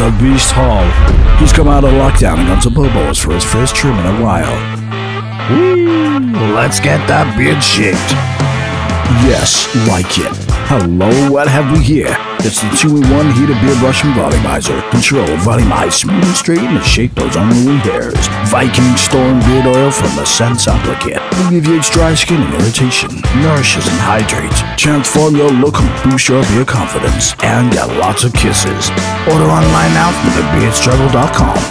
the Beast Hall. He's come out of lockdown and gone to Bobo's for his first trim in a while. Woo! Let's get that beard shaped. Yes, like it. Hello, what have we here? It's the 2-in-1 heated beard brush and volumizer. Control, volumize, smooth and straighten and shape those unruly hairs. Viking Storm Beard Oil from the Sense Applicant. Alleviates dry skin and irritation. Nourishes and hydrates. Transform your look boost your beard confidence. And get lots of kisses. Order online now from thebeardstruggle.com.